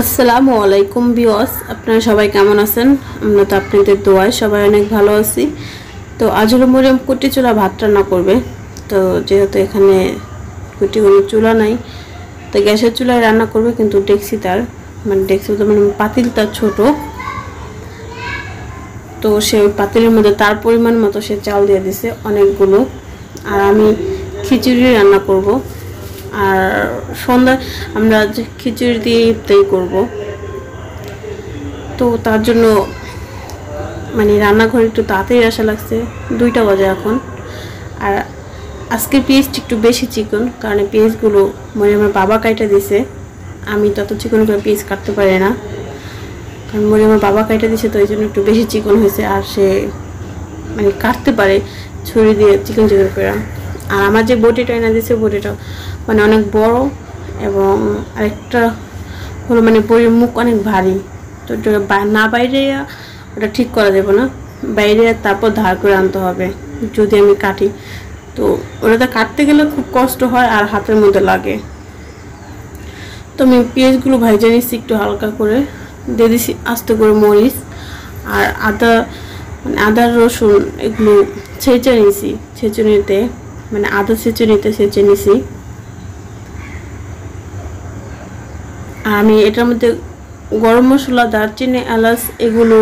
আসসালামু আলাইকুম বিওস আপনারা সবাই কেমন আছেন? আমরা তো আপনাদের দোয়ায় সবাই অনেক ভালো আছি। তো আজ হলো মরিয়ম কুটি চুলা ভাত রান্না করবে। তো যেহেতু এখানে কুটি কোনো চুলা নাই, তো গ্যাসের চুলায় রান্না করবে কিন্তু ডেক্সি তার। মানে ডেক্সি তো মানে পাতিল তার ছোট। তো সে পাতিলের মধ্যে তার পরিমাণ মতো সে চাল দিয়ে দিছে অনেকগুলো। আর আমি খিচুড়ি রান্না করব। আর সন্ধ্যায় আমরা খিচুড়ি দিয়ে ইফতারি করব। তো তার জন্য মানে রান্নাঘরে একটু তাড়াতাড়ি আসা লাগছে, দুইটা বাজে এখন। আর আজকে পেঁয়াজটি একটু বেশি চিকন, কারণ পেঁয়াজগুলো মানে আমার বাবা কাইটা দিছে। আমি তত চিকন করে পেঁয়াজ কাটতে পারি না। কারণ মনে আমার বাবা কাইটা দিছে, তো ওই জন্য একটু বেশি চিকন হয়েছে আর সে মানে কাটতে পারে ছুরি দিয়ে চিকন চিকন করে। আর আমার যে বটিটা এনে দিয়েছে বটিটা মানে অনেক বড় এবং আরেকটা হলো মানে বইয়ের মুখ অনেক ভারী। তো না বাইরে ওটা ঠিক করা যাবে না। বাইরে তারপর ধার করে আনতে হবে, যদি আমি কাটি। তো ওটাতে কাটতে গেলে খুব কষ্ট হয় আর হাতের মধ্যে লাগে। তো আমি পেঁয়াজগুলো ভাইজে নিচ্ছি একটু হালকা করে। দিয়ে দিছি আস্তে করে মরিচ আর আদা মানে আদা, রসুন এগুলো ছেঁচে নিয়েছি। ছেঁচে নিতে মানে আদা ছেঁচে নিতে ছেঁচে নিছি। আমি এটার মধ্যে গরম মশলা, দারচিনি, এলাচ এগুলো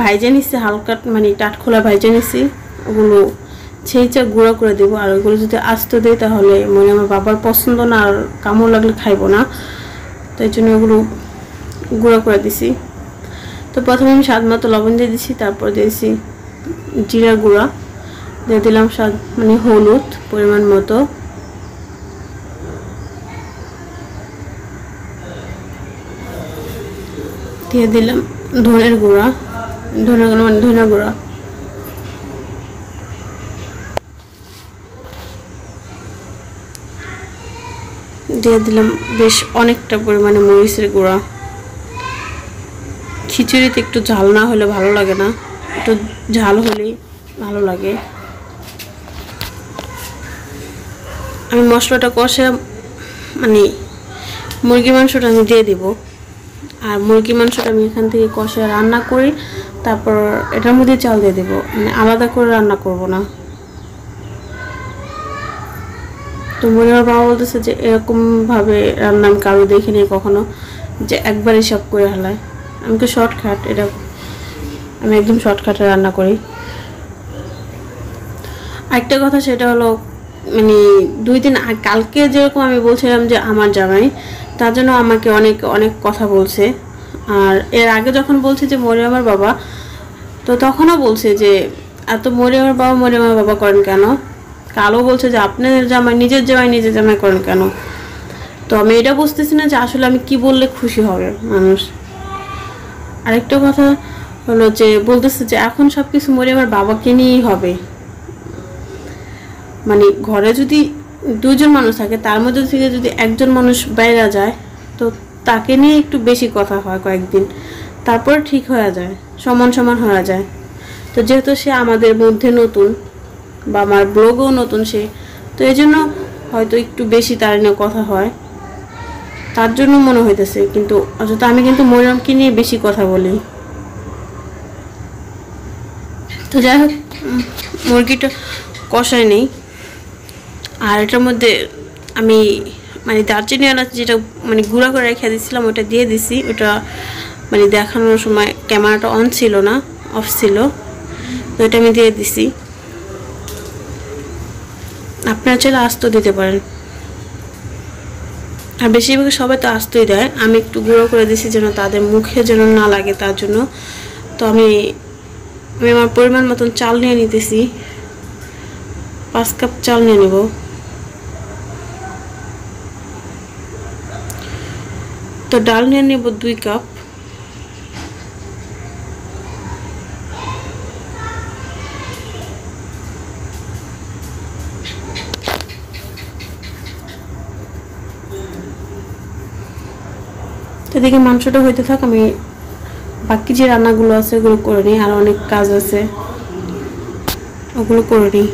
ভাইজে নিচ্ছি হালকা মানে টাটখোলা ভাইজে নিচ্ছি ওগুলো ছেঁচে গুঁড়া করে দেবো। আর ওগুলো যদি আস্ত দেয় তাহলে মানে আমার বাবার পছন্দ না আর কামড় লাগলে খাইবো না। তাই জন্য ওগুলো গুঁড়া করে দিছি। তো প্রথমে আমি স্বাদ মতো লবণ দিয়ে দিছি, তারপর দিয়েছি জিরা গুঁড়া। দিয়ে দিলাম স্বাদ মানে হলুদ পরিমাণ মতো। দিয়ে দিলাম ধনের গুঁড়া, ধনে গুঁড়া মানে ধনে গুঁড়া। দিয়ে দিলাম বেশ অনেকটা পরিমাণে মরিচের গুঁড়া। খিচুড়িতে একটু ঝাল না হলে ভালো লাগে না। একটু ঝাল হলেই ভালো লাগে। আমি মশলাটা কষে মানে মুরগি মাংসটা আমি দিয়ে দিব। আর মুরগি মাংসটা আমি এখান থেকে কষে রান্না করি, তারপর এটার মধ্যে চাল দিয়ে দেবো। মানে আলাদা করে রান্না করব না। তো মনে আমার বাবা বলতেছে যে এরকমভাবে রান্না আমি কারও দেখিনি কখনো, যে একবারই সব করে হেলায় আমি তো শর্টকাট এটা আমি একদম শর্টকাটে রান্না করি। আরেকটা কথা সেটা হলো মানে দুই দিন কালকে যেরকম আমি বলছিলাম যে আমার জামাই তার জন্য আমাকে অনেক অনেক কথা বলছে। আর এর আগে যখন বলছে যে মরে আমার বাবা, তো তখনও বলছে যে, এত মরে আমার বাবা মরে আমার বাবা করেন কেন? কালো বলছে যে, আপনার জামাই, নিজের জামাই নিজের জামাই করেন কেন? তো আমি এটা বুঝতেছি না যে আসলে আমি কি বললে খুশি হবে মানুষ। আরেকটা কথা হলো যে, বলতেছে যে, এখন সব কিছু মরে আমার বাবাকে নিয়েই হবে। মানে ঘরে যদি দুজন মানুষ থাকে, তার মধ্যে থেকে যদি একজন মানুষ বাইরে যায়, তো তাকে নিয়ে একটু বেশি কথা হয় কয়েকদিন। তারপর ঠিক হয়ে যায়, সমান সমান হয়ে যায়। তো যেহেতু সে আমাদের মধ্যে নতুন বা আমার ব্লগেও নতুন সে, তো এই জন্য হয়তো একটু বেশি তার নিয়ে কথা হয়। তার জন্য মনে হইতেছে, কিন্তু অথচ আমি কিন্তু মরিয়মকে নিয়ে বেশি কথা বলি। তো যাই হোক মুরগিটা কষায় নেই। আর এটার মধ্যে আমি মানে দারচিনি এলাচ যেটা মানে গুঁড়া করে রেখে দিয়েছিলাম, ওটা দিয়ে দিছি। ওটা মানে দেখানোর সময় ক্যামেরাটা অন ছিল না অফ ছিল। তো এটা আমি দিয়ে দিছি। আপনারা চাইলে আস্ত দিতে পারেন। আর বেশিরভাগ সবাই তো আস্তই দেয়। আমি একটু গুঁড়ো করে দিছি যেন তাদের মুখে যেন না লাগে তার জন্য। তো আমি আমি আমার পরিমাণ মতন চাল নিয়ে নিতেছি। পাঁচ কাপ চাল নিয়ে নেব। তো ডাল নিয়ে নেব দুই কাপ। দেখি মাংসটা হইতে থাক, আমি বাকি যে রান্নাগুলো আছে ওগুলো করে নিই, আর অনেক কাজ আছে। ওগুলো করে নিই।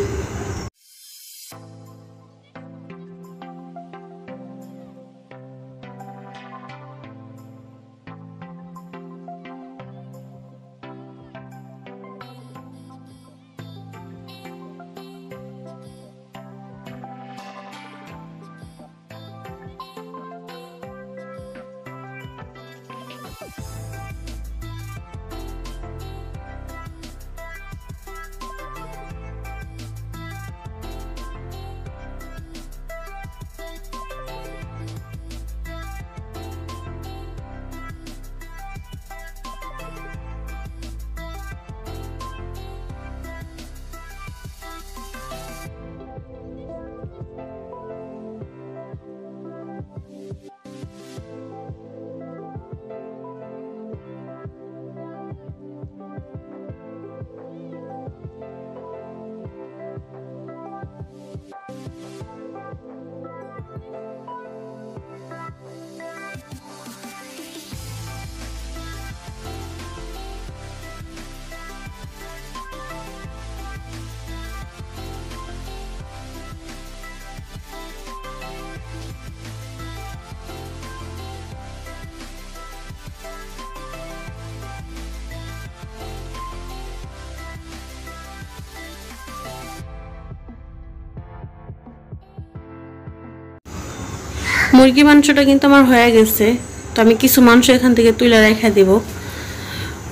মুরগি মাংসটা কিন্তু আমার হয়ে গেছে। তো আমি কিছু মাংস এখান থেকে তুলে রেখে দেব।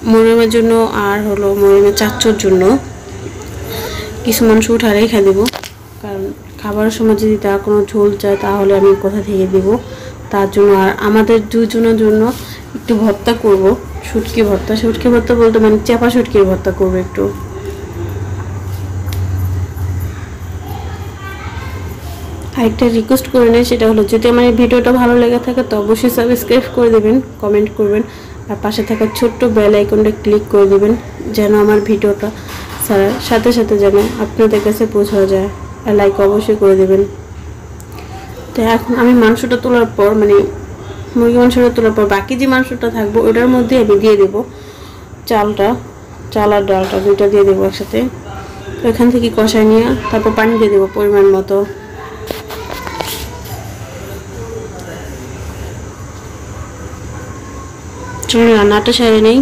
মরিমের জন্য আর হলো মরিমের চাচ্চর জন্য। কিছু মাংস উঠা রেখে দেবো। কারণ খাবারের সময় যদি তার কোনো ঝোল চায় তাহলে আমি কোথা থেকে দিব? তার জন্য আর আমাদের দুজনের জন্য একটু ভর্তা করব। শুটকি ভর্তা। শুটকি ভর্তা বলতে মানে চেপা শুটকির ভর্তা করব একটু। আরেকটা রিকোয়েস্ট করে নেয় সেটা হলো, যদি আমার এই ভিডিওটা ভালো লেগে থাকে, তো অবশ্যই সাবস্ক্রাইব করে দেবেন কমেন্ট করবেন, আর পাশে থাকা ছোট্ট বেল আইকনটা ক্লিক করে দেবেন, যেন আমার ভিডিওটা ছাড়ার সাথে সাথে যেন আপনাদের কাছে পৌঁছানো যায়, আর লাইক অবশ্যই করে দেবেন। তো এখন আমি মাংসটা তোলার পর মানে মুরগি মাংসটা তোলার পর, বাকি যে মাংসটা থাকব, ওটার মধ্যে আমি দিয়ে দেবো চালটা, চাল আর ডালটা, দুইটা দিয়ে দেবো একসাথে। তো এখান থেকে কষায় নিয়ে, তারপর পানি দিয়ে দেবো পরিমাণ মতো। চলুন রান্নাটা সেরে নেই।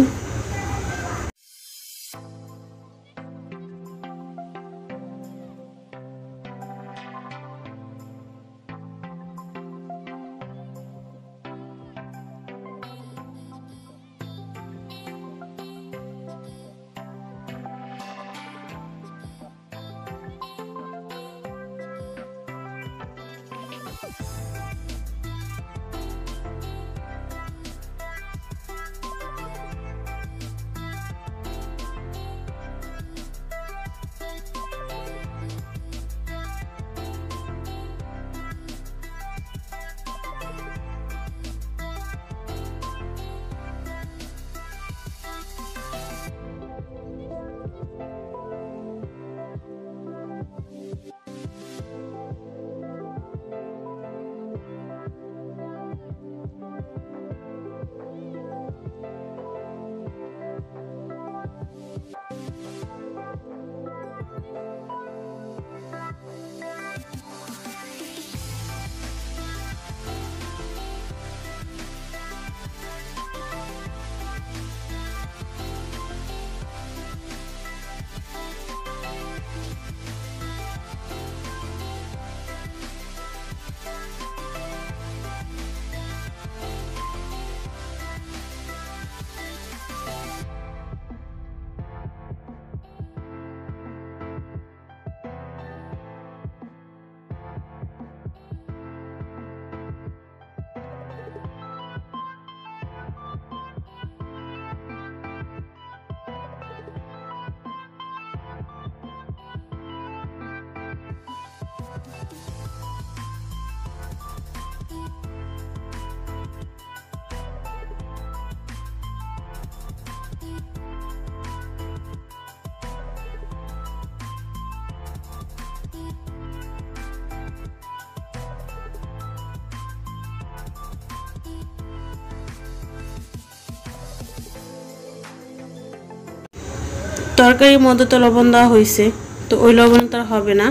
তরকারির মধ্যে তো লবণ দেওয়া হয়েছে, তো ওই লবণ তো হবে না।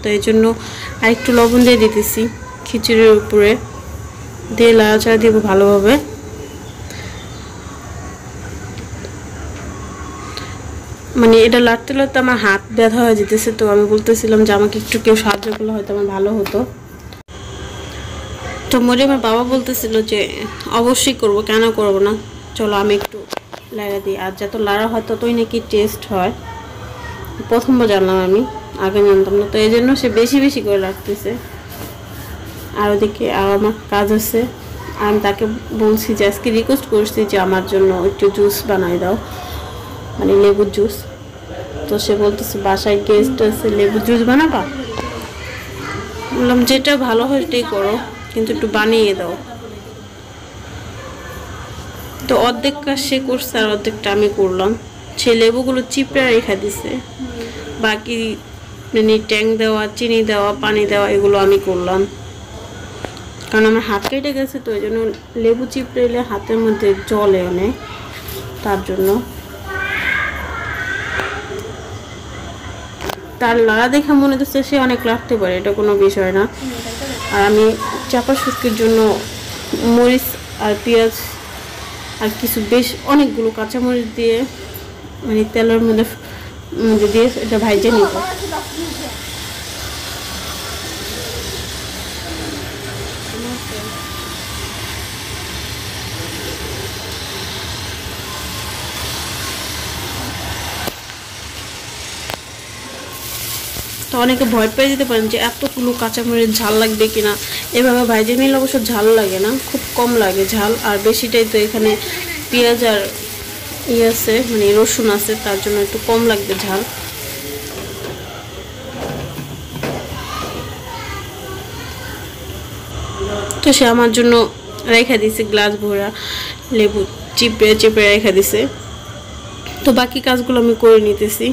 তো এই জন্য আরেকটু লবণ দিয়ে দিতেছি খিচুড়ির উপরে। দিয়ে লাড়াচাড়া দিব ভালোভাবে। মানে এটা লাড়তে লাড়তে আমার হাত ব্যথা হয়ে যেতেছে, তো আমি বলতেছিলাম যে আমাকে একটু কেউ সাহায্য করলে হয়তো আমার ভালো হতো। তো মরি আমার বাবা বলতেছিল যে, অবশ্যই করব, কেন করব না? চলো আমি একটু লাড়া দিই। আর যত লাড়া হয় ততই নাকি টেস্ট হয়। প্রথমবার জানলাম আমি, আগে জানতাম না। তো এই জন্য সে বেশি বেশি করে রাখতেছে। আর ওদিকে আর আমার কাজ আছে। আমি তাকে বলছি যে, আজকে রিকোয়েস্ট করছি যে, আমার জন্য একটু জুস বানাই দাও। মানে লেবুর জুস তো সে বলতেছে, বাসায় গেস্ট আছে, লেবুর জুস বানাবা? বললাম, যেটা ভালো হয় সেটাই করো, কিন্তু একটু বানিয়ে দাও। তো অর্ধেক কাজ সে করছে আর অর্ধেকটা আমি করলাম। সে লেবুগুলো চিপড়ে রেখে দিছে। বাকি মানে ট্যাং দেওয়া, চিনি দেওয়া, পানি দেওয়া, এগুলো আমি করলাম। কারণ আমার হাত কেটে গেছে তো, ওই জন্য লেবু চিপড়ে এলে হাতের মধ্যে জলে অনেক। তার জন্য। তার লড়া দেখে মনে হচ্ছে সে অনেক লাগতে পারে, এটা কোনো বিষয় না। আর আমি চাপা শুটকির জন্য মরিচ আর পেঁয়াজ আর কিছু বেশ অনেকগুলো কাঁচামরিচ দিয়ে মানে তেলের মধ্যে দিয়ে এটা ভাইজে নিব। অনেকে ভয় পেয়ে যেতে পারেন যে এতগুলো কাঁচামরিচ ঝাল লাগবে কিনা। এভাবে ভাইজে নিলে অবশ্য ঝাল লাগে না, খুব কম লাগে ঝাল। আর বেশিটাই তো এখানে পেঁয়াজ আর ইয়ে আছে মানে রসুন আছে, তার জন্য একটু কম লাগবে ঝাল। তো সে আমার জন্য রেখা দিছে গ্লাস ভরা লেবু, চিপড়ে চিপড়ে রেখা দিছে। তো বাকি কাজগুলো আমি করে নিতেছি।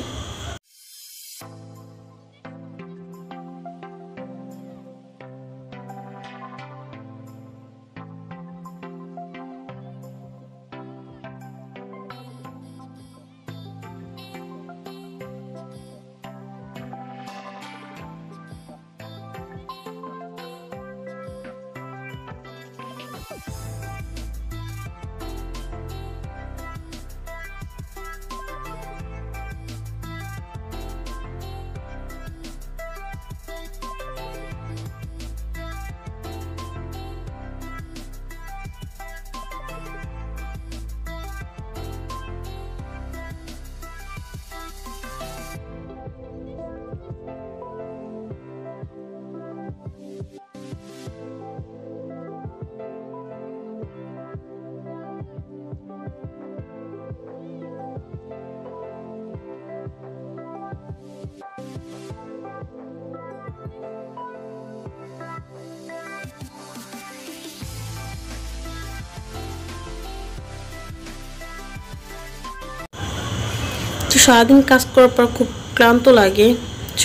তো সারাদিন কাজ করার পর খুব ক্লান্ত লাগে,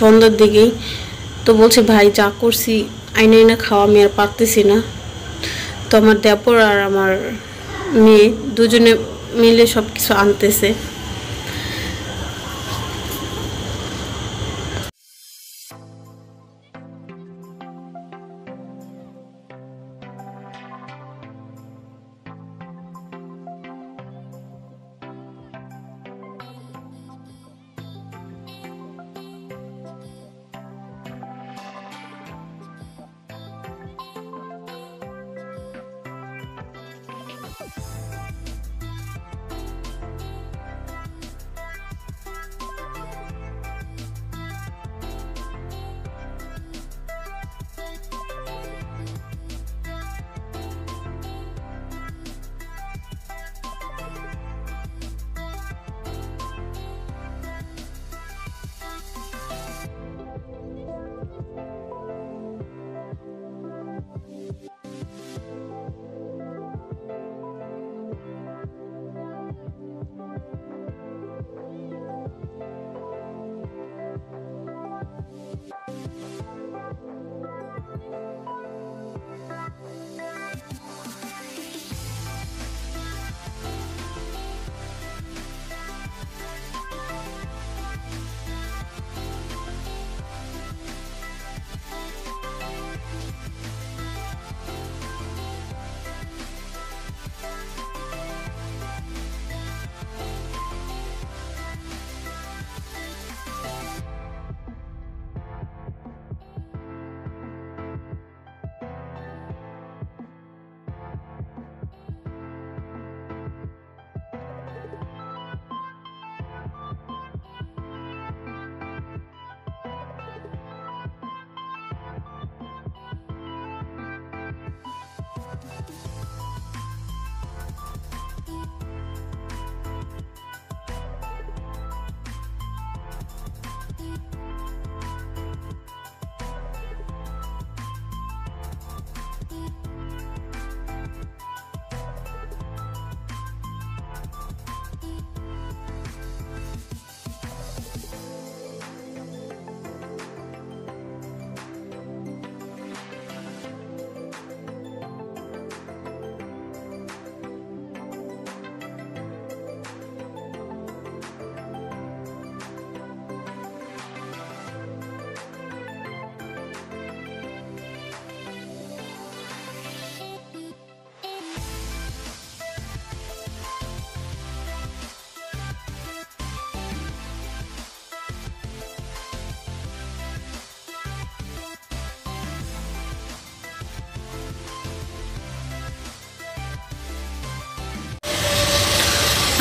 সন্ধ্যার দিকেই তো বলছে, ভাই, যা করছি আইনা আইনা খাওয়া, আমি আর পারতেছি না। তো আমার দেপর আর আমার মেয়ে দুজনে মিলে সব কিছু আনতেছে।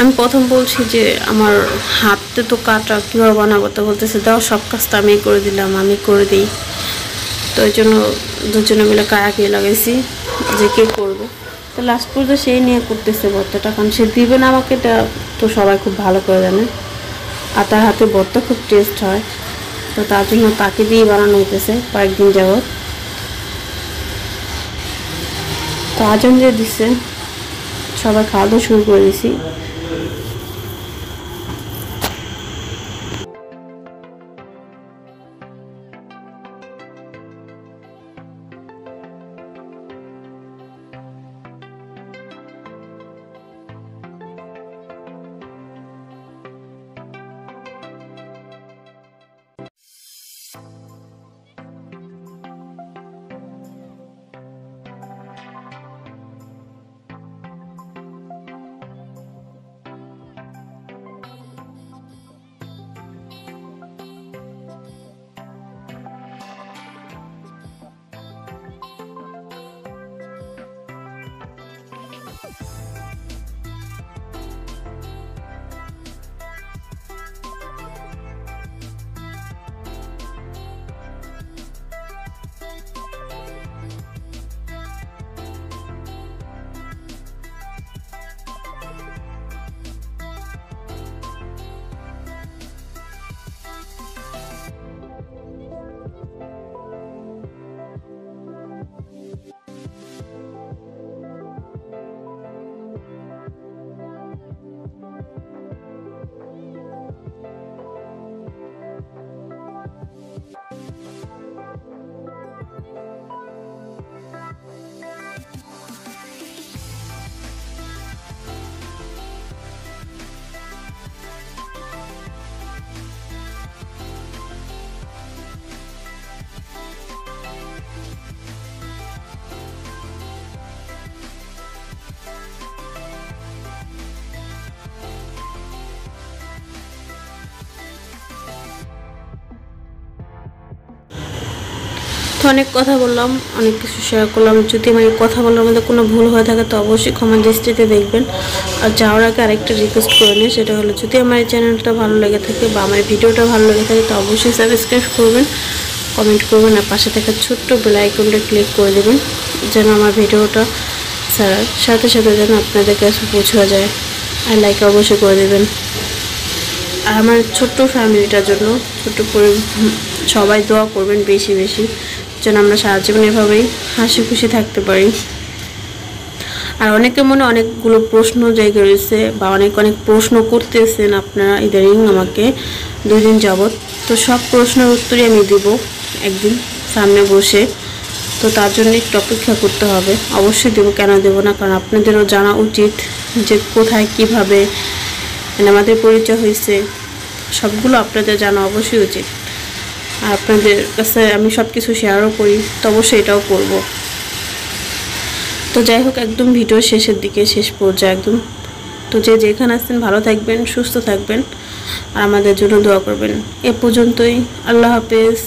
আমি প্রথম বলছি যে আমার হাতে তো কাটা, কীভাবে বানাবো তো বলতেছে, দাও সব কাজ তো আমি করে দিলাম, আমি করে দিই। তো ওই জন্য দুজনে মিলে কারাকি লাগাইছি যে কে করব। তো লাস্ট পর্যন্ত সেই নিয়ে করতেছে ভর্তাটা, কারণ সে দিবে না আমাকে, এটা তো সবাই খুব ভালো করে জানে। আর তার হাতে ভর্তা খুব টেস্ট হয়, তো তার জন্য তাকে দিয়ে বানানো হইতেছে কয়েকদিন যাবত তো আজন যে দিচ্ছে সবাই খাওয়া দাওয়া শুরু করে দিছি। অনেক কথা বললাম, অনেক কিছু শেয়ার করলাম। যদি আমার কথা বলার মধ্যে কোনো ভুল হয়ে থাকে, তো অবশ্যই ক্ষমা দৃষ্টিতে দেখবেন। আর যাওয়ার আগে আরেকটা রিকোয়েস্ট করে নিই, সেটা হলো যদি আমার এই চ্যানেলটা ভালো লেগে থাকে বা আমার ভিডিওটা ভালো লেগে থাকে, তো অবশ্যই সাবস্ক্রাইব করবেন কমেন্ট করবেন, আর পাশে থাকা ছোট্ট বেল আইকনটা ক্লিক করে দেবেন, যেন আমার ভিডিওটা ছাড়ার সাথে সাথে যেন আপনাদের কাছে পৌঁছে যায়। আর লাইক অবশ্যই করে দেবেন। আর আমার ছোট্ট ফ্যামিলিটার জন্য, ছোট্ট সবাই দোয়া করবেন বেশি বেশি। যেন আমরা সারা জীবন এভাবেই হাসি খুশি থাকতে পারি। আর অনেকের মনে অনেকগুলো প্রশ্ন জায়গা রয়েছে বা অনেক অনেক প্রশ্ন করতেছেন আপনারা ইদারিং আমাকে দুই দিন যাবৎ। তো সব প্রশ্নের উত্তরই আমি দিব একদিন সামনে বসে। তো তার জন্য একটু অপেক্ষা করতে হবে। অবশ্যই দেবো, কেন দেবো না? কারণ আপনাদেরও জানা উচিত যে কোথায় কীভাবে মানে আমাদের পরিচয় হয়েছে। সবগুলো আপনাদের জানা অবশ্যই উচিত। আর আপনাদের কাছে আমি সব কিছু শেয়ারও করি তো অবশ্যই এটাও করব। তো যাই হোক, একদম ভিডিও শেষের দিকে, শেষ পর্যায়ে একদম। তো যে যেখানে আসছেন ভালো থাকবেন, সুস্থ থাকবেন, আর আমাদের জন্য দোয়া করবেন। এ পর্যন্তই, আল্লাহ হাফেজ।